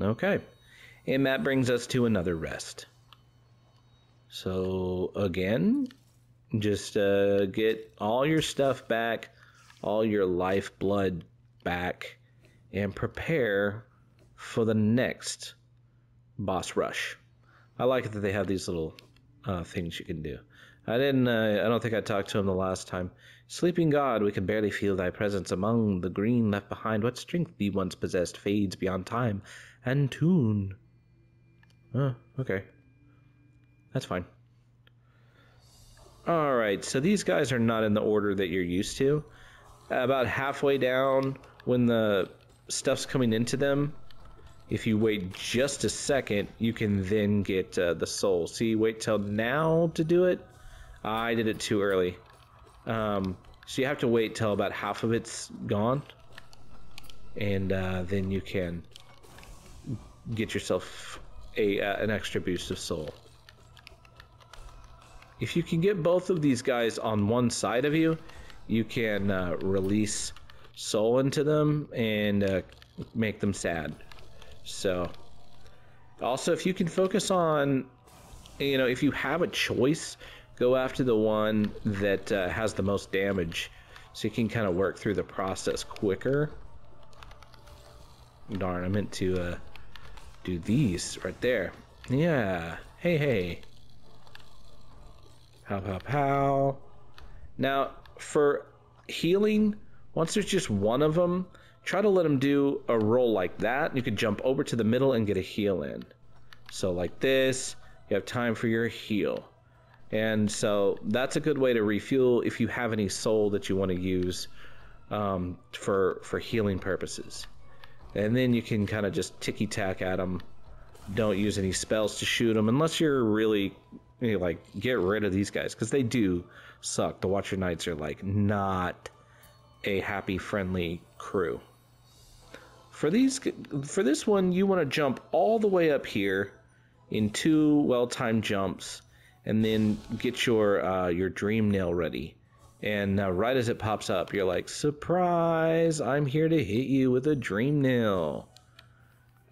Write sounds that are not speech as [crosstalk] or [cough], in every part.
Okay. And that brings us to another rest. So, again, just uh, get all your stuff back, all your lifeblood back, and prepare for the next boss rush. I like that they have these little uh, things you can do. I didn't. Uh, I don't think I talked to him the last time. Sleeping God, we can barely feel thy presence among the green left behind. What strength thee once possessed fades beyond time and tune. Oh, okay. That's fine. All right, so these guys are not in the order that you're used to. About halfway down, when the stuff's coming into them, if you wait just a second, you can then get uh, the soul. See, wait till now to do it. I did it too early. Um, so you have to wait till about half of it's gone, and uh, then you can get yourself a uh, an extra boost of soul. If you can get both of these guys on one side of you, you can uh, release soul into them and uh, make them sad. So, also, if you can focus on, you know, if you have a choice, go after the one that uh, has the most damage so you can kind of work through the process quicker. Darn, I meant to uh, do these right there. Yeah. Hey, hey. Pow, pow, pow. Now, for healing, once there's just one of them, try to let them do a roll like that. You can jump over to the middle and get a heal in. So like this, you have time for your heal. And so that's a good way to refuel if you have any soul that you want to use um, for for healing purposes. And then you can kind of just ticky tack at them. Don't use any spells to shoot them unless you're really you know, like get rid of these guys because they do suck. The Watcher Knights are like not a happy, friendly crew. For these, for this one, you want to jump all the way up here in two well-timed jumps, and then get your uh, your dream nail ready. And uh, right as it pops up, you're like, "Surprise! I'm here to hit you with a dream nail."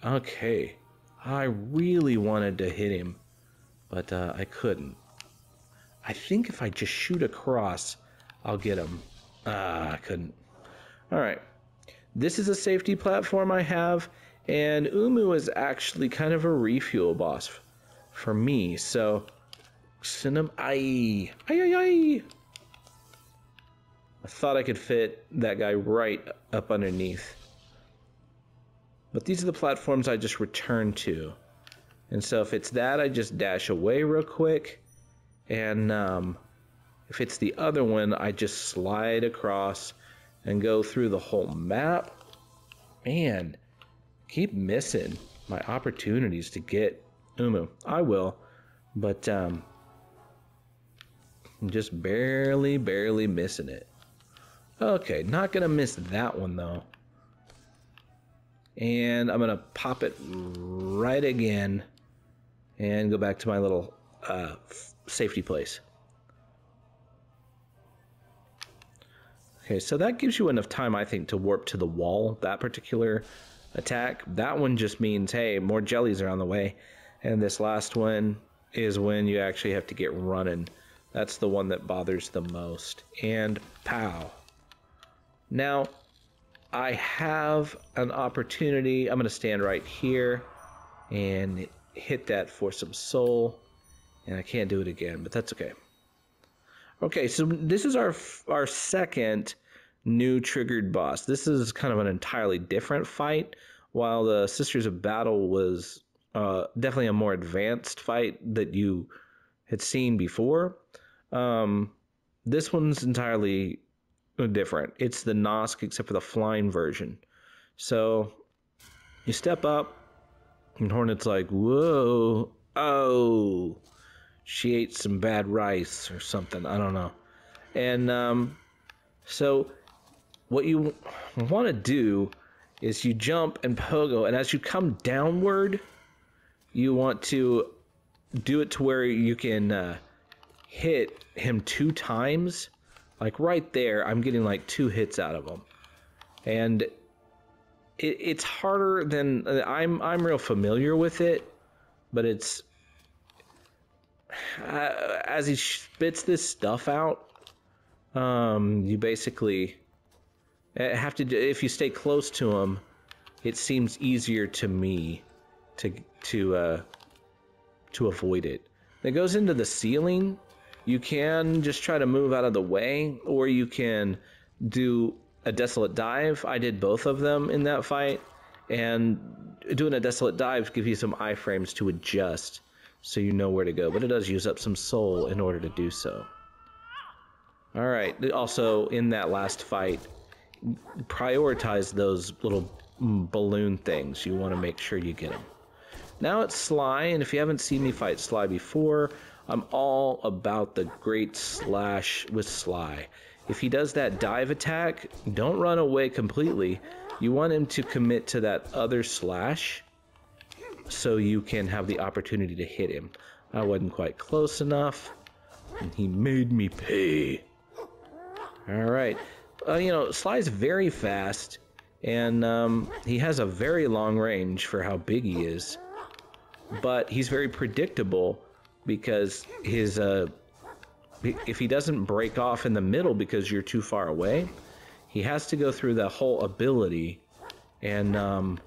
Okay, I really wanted to hit him but uh, I couldn't. I think if I just shoot across, I'll get him. Ah, I couldn't. All right. This is a safety platform I have, and Uumuu is actually kind of a refuel boss for me. So, send him. Aye, aye, aye, aye. I thought I could fit that guy right up underneath. But these are the platforms I just returned to. And so if it's that, I just dash away real quick. And um, if it's the other one, I just slide across and go through the whole map. Man, keep missing my opportunities to get Uumuu. I will, but um, I'm just barely, barely missing it. Okay, not gonna miss that one though. And I'm gonna pop it right again and go back to my little uh, safety place. Okay, so that gives you enough time, I think, to warp to the wall, that particular attack. That one just means, hey, more jellies are on the way. And this last one is when you actually have to get running. That's the one that bothers the most. And pow. Now, I have an opportunity. I'm going to stand right here and hit that for some soul, and I can't do it again, but that's okay. Okay, so this is our our second new triggered boss. This is kind of an entirely different fight. While the Sisters of Battle was uh, definitely a more advanced fight that you had seen before, um, this one's entirely different. It's the Nosk except for the flying version. So you step up, and Hornet's like, whoa, oh, she ate some bad rice or something. I don't know. And um, so, what you want to do is you jump and pogo, and as you come downward, you want to do it to where you can uh, hit him two times. Like right there, I'm getting like two hits out of them, And it, it's harder than I'm. I'm real familiar with it, but it's uh, as he spits this stuff out. Um, you basically uh, have to. If you stay close to him, it seems easier to me to to uh, to avoid it. It goes into the ceiling. You can just try to move out of the way, or you can do a desolate dive. I did both of them in that fight, and doing a desolate dive gives you some iframes to adjust so you know where to go. But it does use up some soul in order to do so. All right. Also, in that last fight, prioritize those little balloon things. You want to make sure you get them. Now it's Sly, and if you haven't seen me fight Sly before, I'm all about the great slash with Sly. If he does that dive attack, don't run away completely. You want him to commit to that other slash so you can have the opportunity to hit him. I wasn't quite close enough, and he made me pay. All right. Uh, you know, Sly's very fast, and um, he has a very long range for how big he is. But he's very predictable because his uh, if he doesn't break off in the middle because you're too far away, he has to go through the whole ability, and um,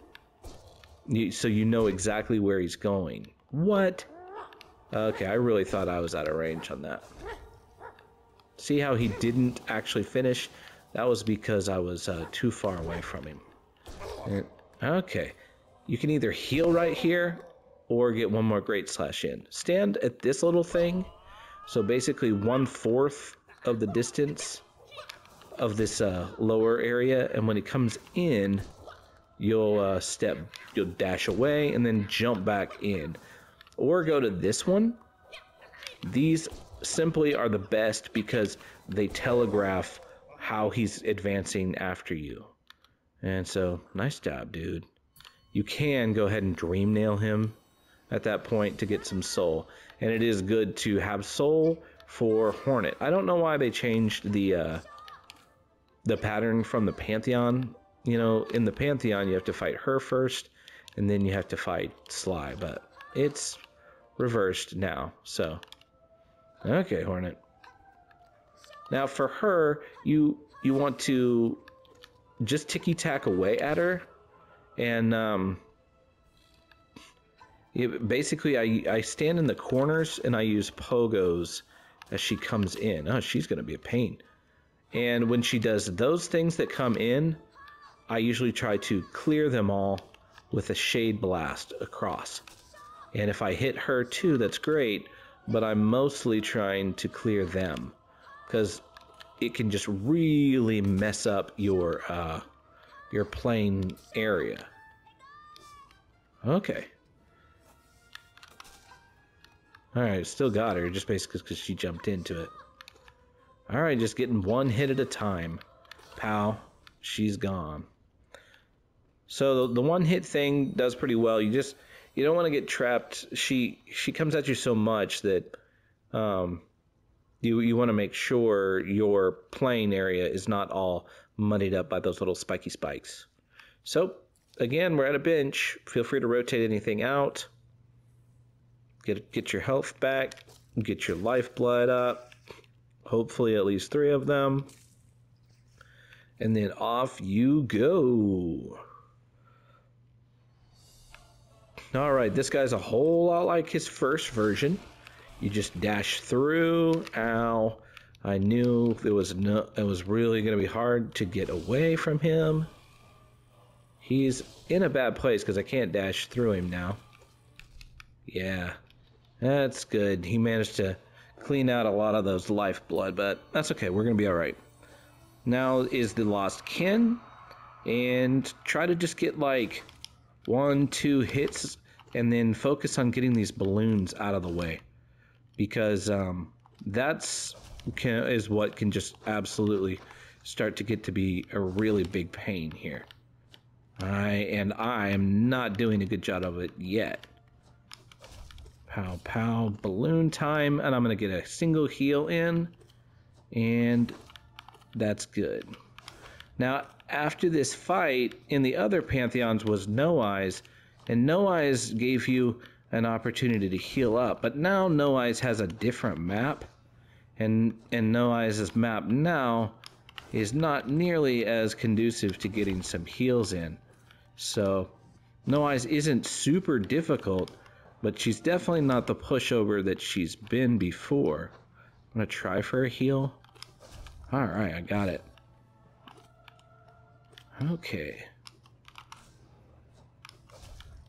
you, so you know exactly where he's going. What? Okay, I really thought I was out of range on that. See how he didn't actually finish? That was because I was uh, too far away from him. Okay. You can either heal right here or get one more great slash in. Stand at this little thing. So basically one fourth of the distance of this uh, lower area. And when it comes in, you'll uh, step, you'll dash away and then jump back in. Or go to this one. These simply are the best because they telegraph how he's advancing after you. And so, nice job, dude. You can go ahead and dream nail him at that point to get some soul. And it is good to have soul for Hornet. I don't know why they changed the uh, the pattern from the Pantheon. You know, in the Pantheon, you have to fight her first, and then you have to fight Sly. But it's reversed now. So, okay, Hornet. Now for her, you you want to just ticky tack away at her, and um, basically I I stand in the corners and I use pogos as she comes in. Oh, she's gonna be a pain. And when she does those things that come in, I usually try to clear them all with a shade blast across. And if I hit her too, that's great, but I'm mostly trying to clear them because it can just really mess up your uh, your playing area. Okay. Alright, still got her, just basically because she jumped into it. Alright, just getting one hit at a time. Pow, she's gone. So the, one hit thing does pretty well. You just you don't want to get trapped. She she comes at you so much that um, you you want to make sure your playing area is not all muddied up by those little spiky spikes. So again, we're at a bench. Feel free to rotate anything out. Get get your health back. Get your lifeblood up. Hopefully, at least three of them. And then off you go. All right, this guy's a whole lot like his first version. You just dash through. Ow. I knew it was no, it was really going to be hard to get away from him. He's in a bad place because I can't dash through him now. Yeah, that's good. He managed to clean out a lot of those lifeblood, but that's okay. We're going to be all right. Now is the lost kin, and try to just get like one, two hits, and then focus on getting these balloons out of the way because um, that's can, is what can just absolutely start to get to be a really big pain here. I and I am not doing a good job of it yet. Pow pow balloon time, and I'm gonna get a single heal in, and that's good. Now, after this fight, in the other pantheons was No Eyes, and No Eyes gave you an opportunity to heal up. But now No Eyes has a different map, and and No Eyes' map now is not nearly as conducive to getting some heals in. So No Eyes isn't super difficult, but she's definitely not the pushover that she's been before. I'm gonna try for a heal. All right, I got it. Okay.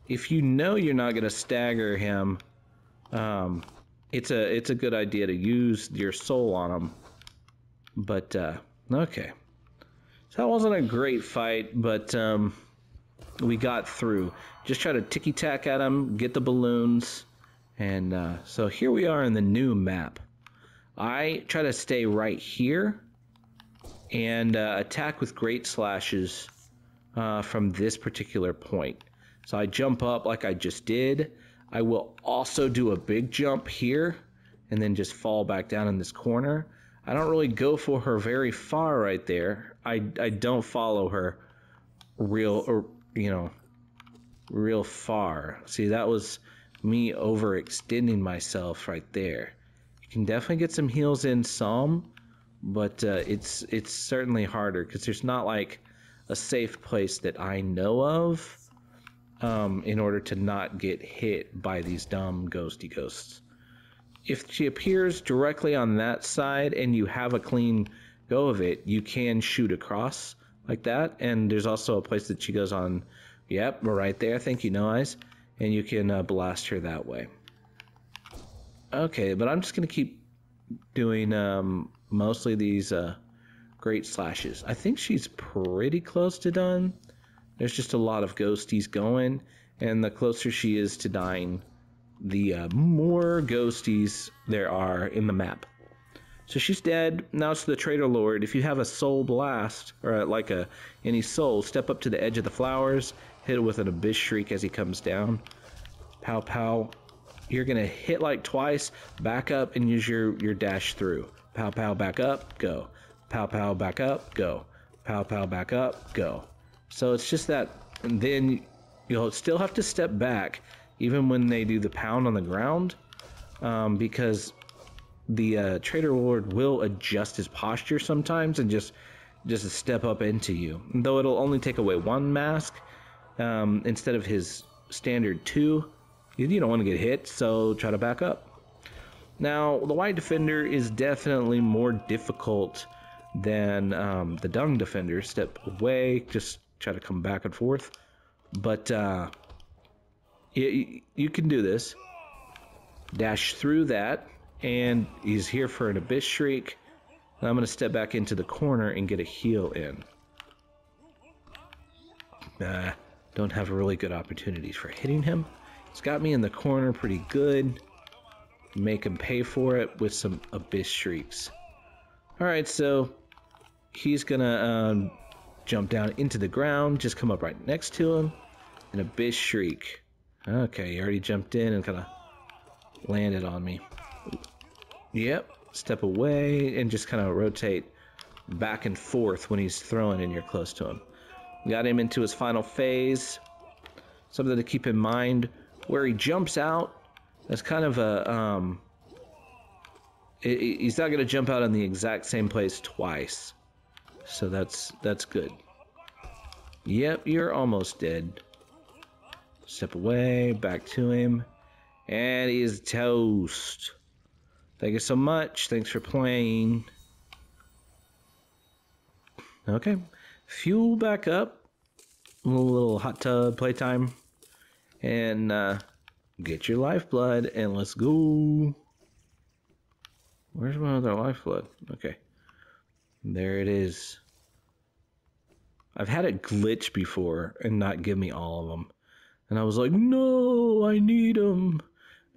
If you know you're not gonna stagger him, um, it's a it's a good idea to use your soul on him. But uh, okay, so that wasn't a great fight, but um, we got through. Just try to ticky tack at them, get the balloons, and uh, so here we are in the new map. I try to stay right here and uh, attack with great slashes uh, from this particular point. So I jump up like I just did. I will also do a big jump here and then just fall back down in this corner. I don't really go for her very far right there. I, I don't follow her real, or, you know, real far. See, that was me overextending myself right there. You can definitely get some heals in some, but uh, it's it's certainly harder because there's not like a safe place that I know of um, in order to not get hit by these dumb ghosty ghosts. If she appears directly on that side and you have a clean go of it, you can shoot across like that. And there's also a place that she goes on. Yep, we're right there. Thank you, No Eyes. And you can uh, blast her that way. Okay, but I'm just going to keep doing um, mostly these uh, great slashes. I think she's pretty close to done. There's just a lot of ghosties going, and the closer she is to dying, the uh, more ghosties there are in the map. So she's dead. Now it's the Traitor Lord. If you have a soul blast, or like a any soul, step up to the edge of the flowers, hit it with an abyss shriek as he comes down. Pow pow. You're gonna hit like twice, back up and use your, your dash through. Pow pow back up, go. Pow pow back up, go. Pow pow back up, go. So it's just that, and then you'll still have to step back, even when they do the pound on the ground, um, because the uh, Traitor Lord will adjust his posture sometimes and just just step up into you. Though it'll only take away one mask um, instead of his standard two. You, you don't want to get hit, so try to back up. Now, the White Defender is definitely more difficult than um, the Dung Defender. Step away, just try to come back and forth. But uh, you, you can do this. Dash through that, and he's here for an Abyss Shriek. I'm going to step back into the corner and get a heal in. Nah, don't have really good opportunities for hitting him. He's got me in the corner pretty good. Make him pay for it with some Abyss Shrieks. Alright, so he's gonna um, jump down into the ground, just come up right next to him, and Abyss Shriek. Okay, he already jumped in and kind of landed on me. Yep, step away and just kind of rotate back and forth when he's throwing and you're close to him. Got him into his final phase. Something to keep in mind where he jumps out. That's kind of a um, he's not going to jump out in the exact same place twice. So that's that's good. Yep, you're almost dead. Step away, back to him. And he's toast. Thank you so much. Thanks for playing. Okay. Fuel back up. A little hot tub playtime. And uh, get your lifeblood and let's go. Where's my other lifeblood? Okay. There it is. I've had it glitch before and not give me all of them. And I was like, no, I need them.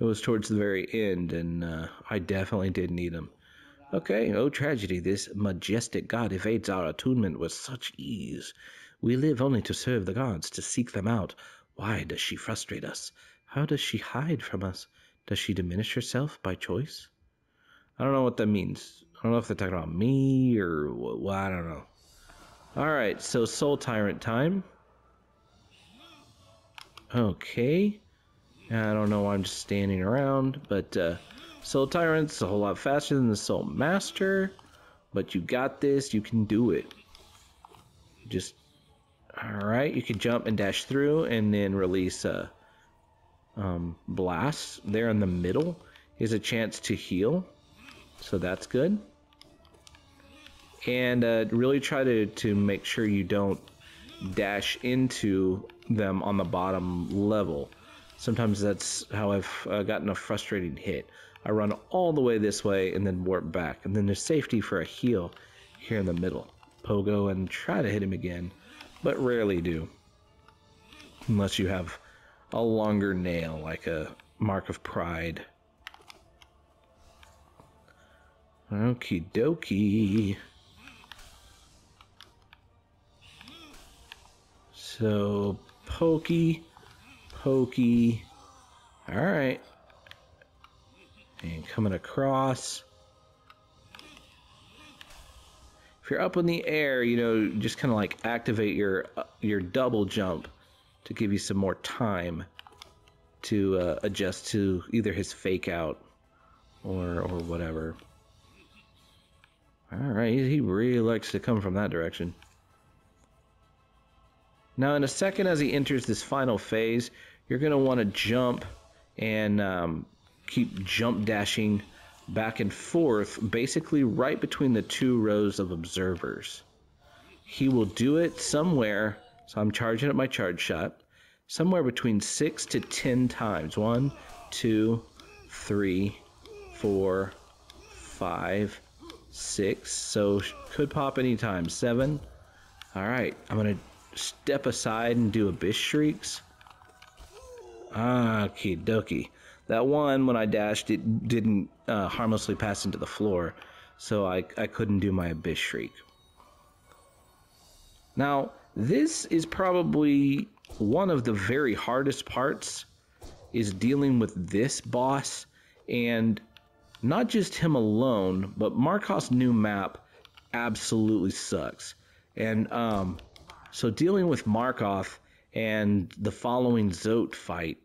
It was towards the very end, and uh, I definitely did need them. Okay, oh tragedy, this majestic god evades our attunement with such ease. We live only to serve the gods, to seek them out. Why does she frustrate us? How does she hide from us? Does she diminish herself by choice? I don't know what that means. I don't know if they're talking about me or well, I don't know. All right, so Soul Tyrant time. Okay. I don't know why I'm just standing around, but uh, Soul Tyrant's a whole lot faster than the Soul Master. But you got this, you can do it. Just, alright, you can jump and dash through and then release a um, blast. There in the middle is a chance to heal, so that's good. And uh, really try to, to make sure you don't dash into them on the bottom level. Sometimes that's how I've uh, gotten a frustrating hit. I run all the way this way and then warp back, and then there's safety for a heal here in the middle. Pogo and try to hit him again, but rarely do. Unless you have a longer nail, like a mark of pride. Okie dokie. So, pokey, pokey. Alright. And coming across. If you're up in the air, you know, just kind of like activate your uh, your double jump to give you some more time to uh, adjust to either his fake out or or whatever. All right, he really likes to come from that direction. Now, in a second, as he enters this final phase, you're going to want to jump and um, keep jump dashing back and forth, basically right between the two rows of observers. He will do it somewhere, so I'm charging up my charge shot, somewhere between six to ten times. One, two, three, four, five, six. So could pop anytime. Seven. All right, I'm gonna step aside and do abyss shrieks. Okie dokie. That one, when I dashed, it didn't uh, harmlessly pass into the floor, so I, I couldn't do my abyss shriek. Now, this is probably one of the very hardest parts is dealing with this boss and not just him alone, but Markoth's new map absolutely sucks. And um, so dealing with Markoth and the following Zote fight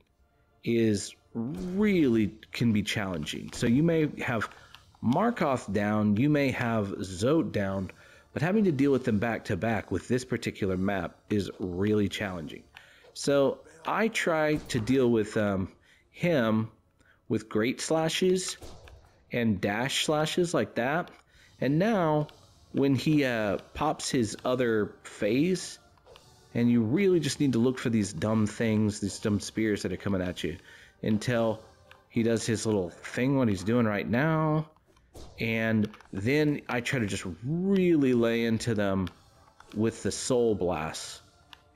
is really can be challenging. So you may have Markoth down, you may have Zote down, but having to deal with them back to back with this particular map is really challenging. So I try to deal with um, him with great slashes and dash slashes like that. And now when he uh, pops his other phase, and you really just need to look for these dumb things, these dumb spears that are coming at you, until he does his little thing, what he's doing right now. And then I try to just really lay into them with the soul blast.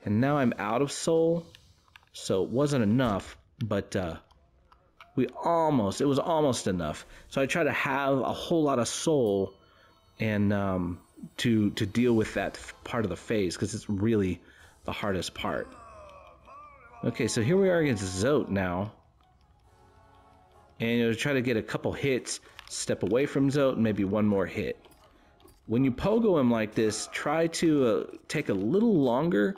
And now I'm out of soul, so it wasn't enough, but uh, we almost, it was almost enough. So I try to have a whole lot of soul and um, to to deal with that part of the phase because it's really the hardest part. Okay, so here we are against Zote now. And you'll try to get a couple hits, step away from Zote, and maybe one more hit. When you pogo him like this, try to uh, take a little longer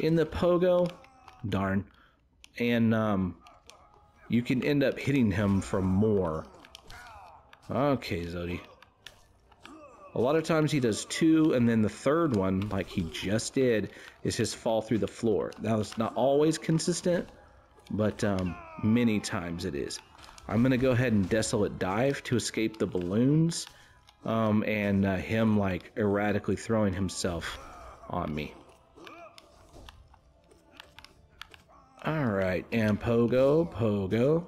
in the pogo. Darn. And um, you can end up hitting him for more. Okay, Zodi. A lot of times he does two, and then the third one, like he just did, is his fall through the floor. That was not always consistent, but um, many times it is. I'm going to go ahead and Desolate Dive to escape the balloons um, and uh, him like erratically throwing himself on me. Alright, and Pogo, Pogo.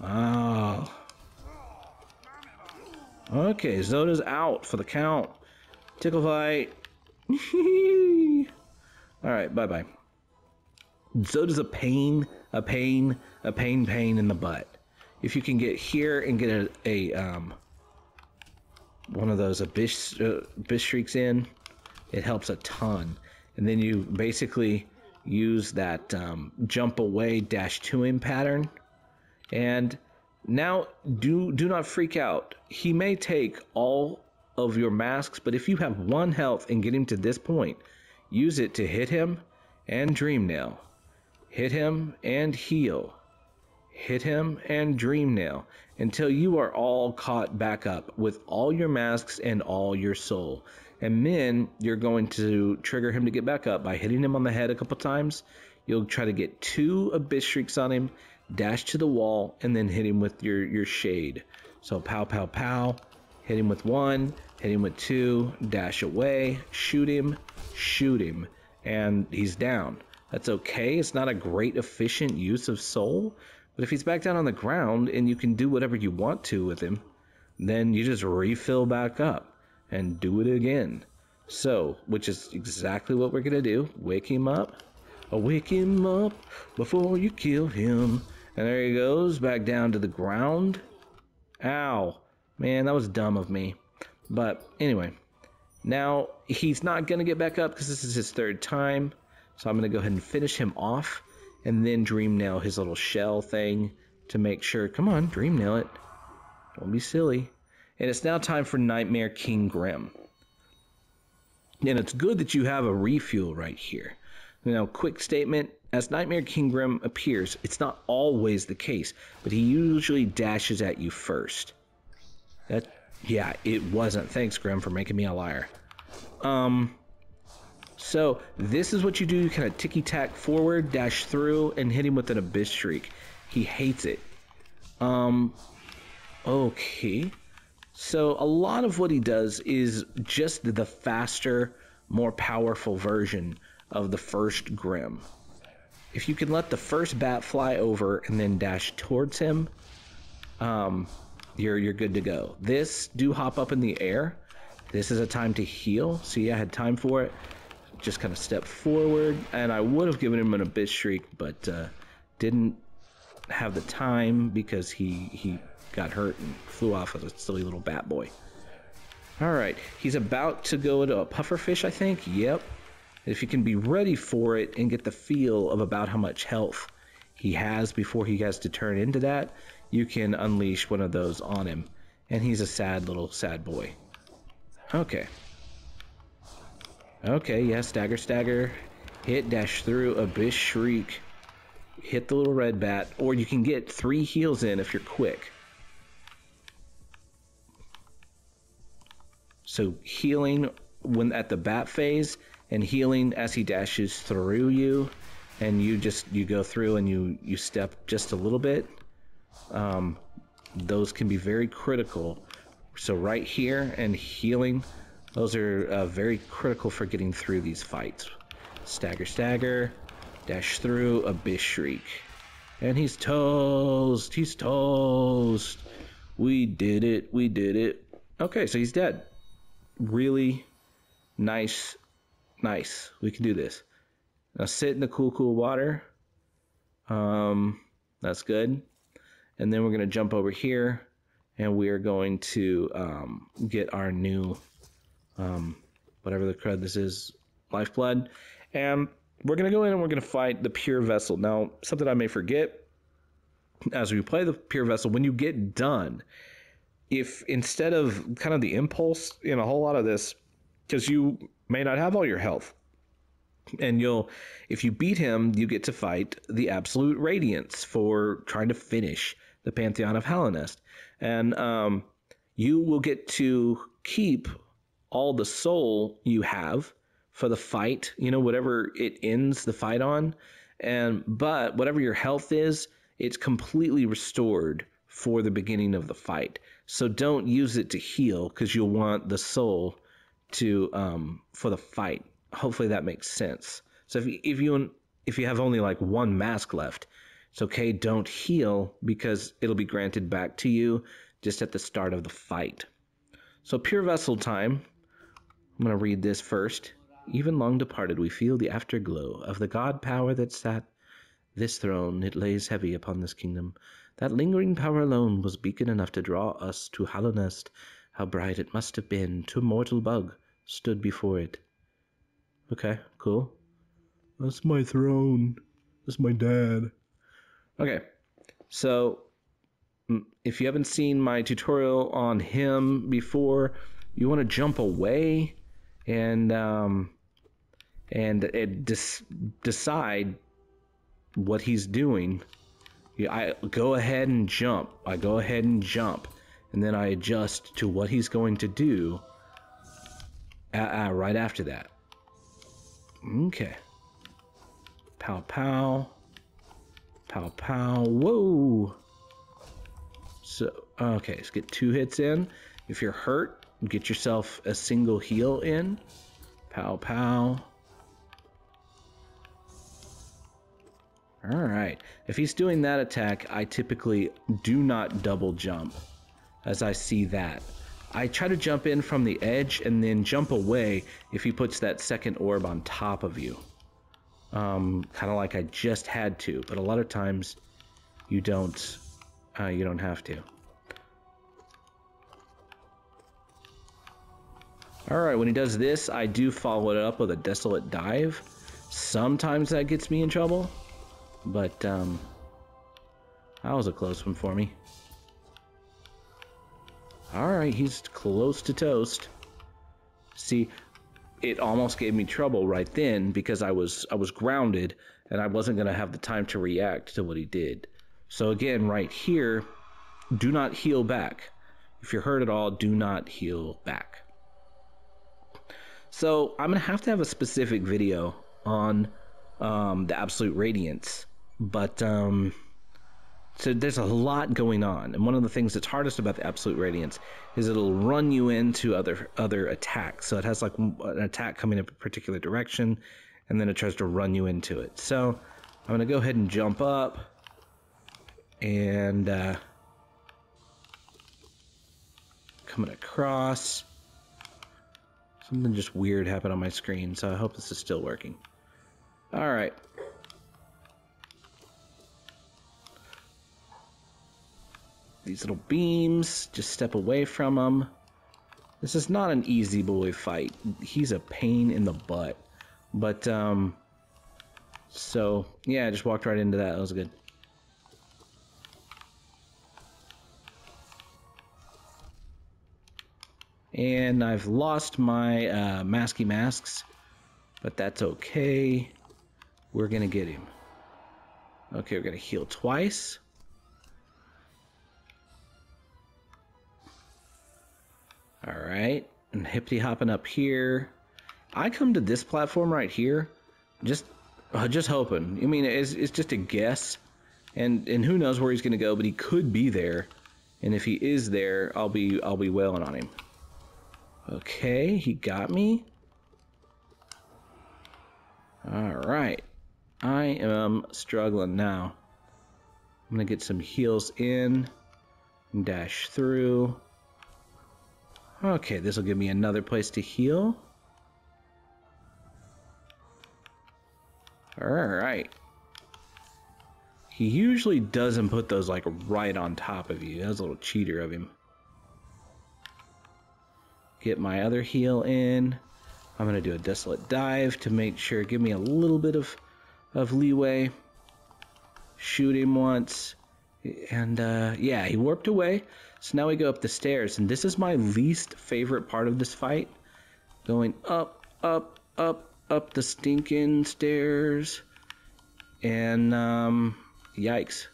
Oh. Okay, Zoda's out for the count. Tickle fight. [laughs] Alright, bye bye. Zoda's a pain, a pain, a pain, pain in the butt. If you can get here and get a, a um, one of those abyss, uh, abyss shrieks in, it helps a ton. And then you basically use that um, jump away dash to him pattern. And now do do not freak out. He may take all of your masks, but if you have one health and get him to this point, use it to hit him and Dream Nail. Hit him and heal. Hit him and Dream Nail until you are all caught back up with all your masks and all your soul. And then you're going to trigger him to get back up by hitting him on the head a couple times. You'll try to get two Abyss Shrieks on him, dash to the wall, and then hit him with your, your shade. So pow, pow, pow. Hit him with one, hit him with two, dash away, shoot him, shoot him, and he's down. That's okay. It's not a great efficient use of soul, but if he's back down on the ground and you can do whatever you want to with him, then you just refill back up and do it again. So, which is exactly what we're gonna do. Wake him up. Wake him up before you kill him. And there he goes, back down to the ground. Ow. Man, that was dumb of me. But anyway, now he's not gonna get back up because this is his third time. So I'm gonna go ahead and finish him off and then dream nail his little shell thing to make sure. Come on, dream nail it. Don't be silly. And it's now time for Nightmare King Grimm. And it's good that you have a refuel right here. Now, quick statement as Nightmare King Grimm appears, it's not always the case, but he usually dashes at you first. That, yeah, it wasn't. Thanks, Grimm, for making me a liar. Um, so this is what you do. You kind of ticky tack forward, dash through, and hit him with an Abyss Shriek. He hates it. Um, okay. So a lot of what he does is just the faster, more powerful version of the first Grimm. If you can let the first bat fly over and then dash towards him, um, you're you're good to go. This do hop up in the air. This is a time to heal. See, I had time for it. Just kind of step forward, and I would have given him an abyss shriek, but uh, didn't have the time because he he got hurt and flew off as a silly little bat boy. All right, he's about to go into a pufferfish, I think. Yep. If you can be ready for it and get the feel of about how much health he has before he has to turn into that, you can unleash one of those on him. And he's a sad little sad boy. Okay. Okay, yeah, stagger, stagger. Hit, dash through, abyss, shriek. Hit the little red bat, or you can get three heals in if you're quick. So healing when at the bat phase and healing as he dashes through you and you just you go through and you you step just a little bit um, those can be very critical. So right here and healing those are uh, very critical for getting through these fights. Stagger stagger dash through abyss shriek and he's toast he's toast. We did it we did it. Okay so he's dead. Really nice Nice. We can do this. Now sit in the cool, cool water. Um, that's good. And then we're going to jump over here and we are going to um, get our new, um, whatever the crud this is, lifeblood. And we're going to go in and we're going to fight the pure vessel. Now, something I may forget as we play the pure vessel, when you get done, if instead of kind of the impulse in a whole lot of this, because you may not have all your health. And you'll, if you beat him, you get to fight the Absolute Radiance for trying to finish the Pantheon of Hallownest. And um, you will get to keep all the soul you have for the fight, you know, whatever it ends the fight on. And but whatever your health is, it's completely restored for the beginning of the fight. So don't use it to heal because you'll want the soul to um, for the fight. Hopefully that makes sense. So if you, if you if you have only like one mask left, it's okay. Don't heal because it'll be granted back to you just at the start of the fight. So pure vessel time. I'm gonna read this first. Even long departed, we feel the afterglow of the god power that sat this throne. It lays heavy upon this kingdom. That lingering power alone was beacon enough to draw us to Hallownest how bright it must have been to mortal bug stood before it. Okay, cool. That's my throne. That's my dad. Okay, so mm, if you haven't seen my tutorial on him before, you want to jump away and um, and it dis- decide what he's doing. Yeah, I go ahead and jump. I go ahead and jump, and then I adjust to what he's going to do. Uh, uh, right after that. Okay. Pow pow. Pow pow. Whoa. So okay, let's get two hits in. If you're hurt, get yourself a single heal in. Pow pow. All right. If he's doing that attack, I typically do not double jump as I see that. I try to jump in from the edge and then jump away if he puts that second orb on top of you. Um, kind of like I just had to, but a lot of times you don't, uh, you don't have to. All right, when he does this, I do follow it up with a Desolate Dive. Sometimes that gets me in trouble, but um, that was a close one for me. All right, he's close to toast. See, it almost gave me trouble right then because I was I was grounded and I wasn't going to have the time to react to what he did. So again, right here, do not heal back. If you're hurt at all, do not heal back. So I'm gonna have to have a specific video on um, the absolute radiance, but um, so there's a lot going on, and one of the things that's hardest about the absolute radiance is it'll run you into other other attacks. So it has like an attack coming in a particular direction, and then it tries to run you into it. So I'm gonna go ahead and jump up, and uh, coming across. Something just weird happened on my screen, so I hope this is still working. All right. These little beams, just step away from them. This is not an easy boy fight. He's a pain in the butt. But, um, so, yeah, I just walked right into that. That was good. And I've lost my uh, masky masks, but that's okay. We're gonna get him. Okay, we're gonna heal twice. All right, and hippity hopping up here. I come to this platform right here, just uh, just hoping. I mean, it's, it's just a guess, and and who knows where he's gonna go, but he could be there. And if he is there, I'll be I'll be wailing on him. Okay, he got me. Alright. I am struggling now. I'm to get some heals in. And dash through. Okay, this will give me another place to heal. Alright. He usually doesn't put those like right on top of you. That's a little cheater of him get my other heal in. I'm going to do a Desolate Dive to make sure, give me a little bit of, of leeway. Shoot him once. And uh, yeah, he warped away. So now we go up the stairs. And this is my least favorite part of this fight. Going up, up, up, up the stinking stairs. And um, yikes.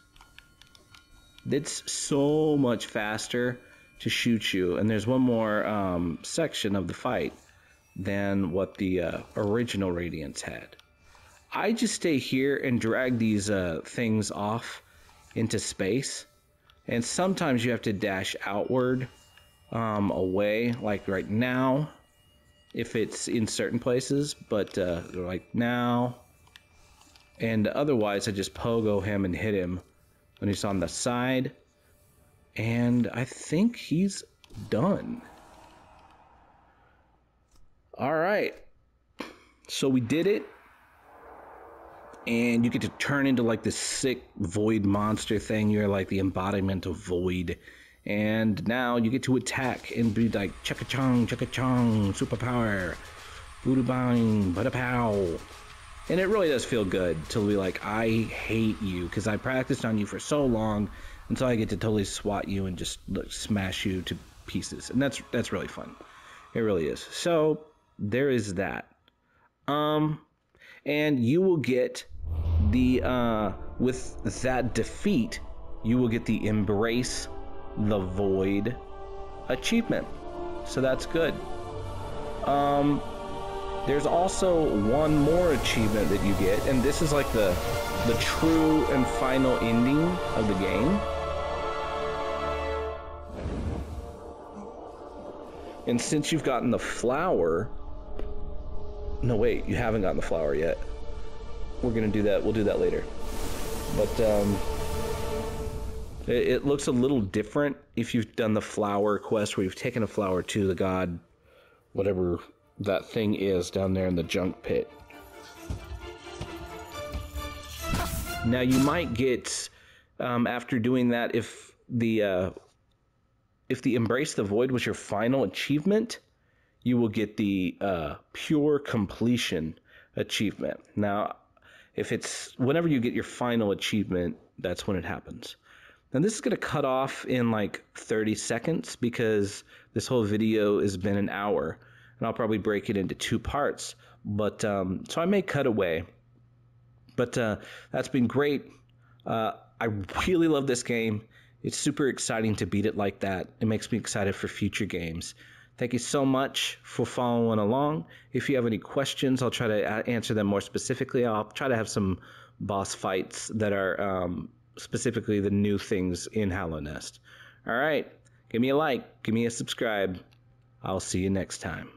It's so much faster to shoot you. And there's one more um, section of the fight than what the uh, original Radiance had. I just stay here and drag these uh, things off into space. And sometimes you have to dash outward um, away, like right now, if it's in certain places, but uh, like now. And otherwise, I just pogo him and hit him when he's on the side and I think he's done. All right. So we did it. And you get to turn into like this sick void monster thing. You're like the embodiment of void. And now you get to attack and be like chugga chong, chugga chong, superpower, booda bang, bada pow. And it really does feel good to be like, I hate you because I practiced on you for so long until I get to totally swat you and just look, smash you to pieces, and that's that's really fun. It really is. So there is that. Um, and you will get the uh, with that defeat, you will get the embrace the void achievement. So that's good. Um, there's also one more achievement that you get, and this is like the the true and final ending of the game. And since you've gotten the flower, no wait, you haven't gotten the flower yet. We're gonna do that. We'll do that later. But um, it, it looks a little different if you've done the flower quest where you've taken a flower to the god, whatever that thing is down there in the junk pit. Now you might get um, after doing that if the uh, if the embrace the void was your final achievement, you will get the uh, pure completion achievement. Now, if it's whenever you get your final achievement, that's when it happens. And this is going to cut off in like 30 seconds because this whole video has been an hour, and I'll probably break it into two parts. But um, so I may cut away. But uh, that's been great. Uh, I really love this game. It's super exciting to beat it like that. It makes me excited for future games. Thank you so much for following along. If you have any questions, I'll try to answer them more specifically. I'll try to have some boss fights that are um, specifically the new things in Hallownest. All right, give me a like, give me a subscribe. I'll see you next time.